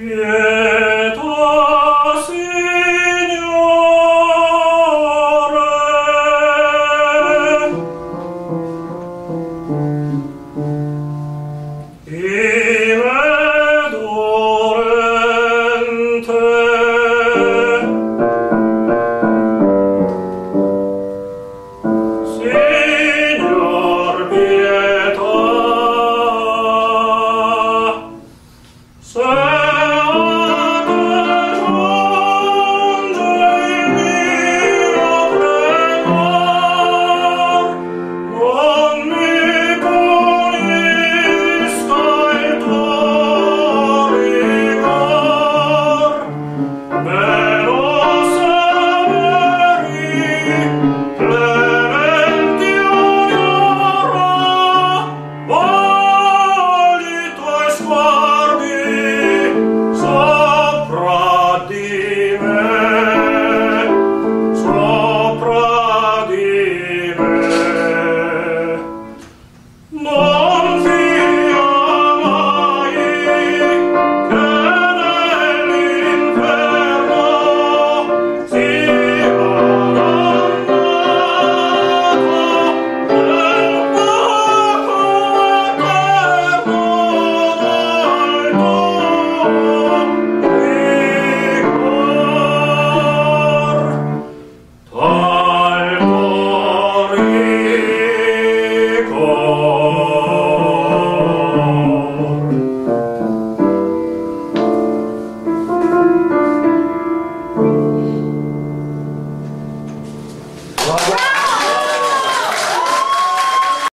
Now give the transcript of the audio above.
Yeah.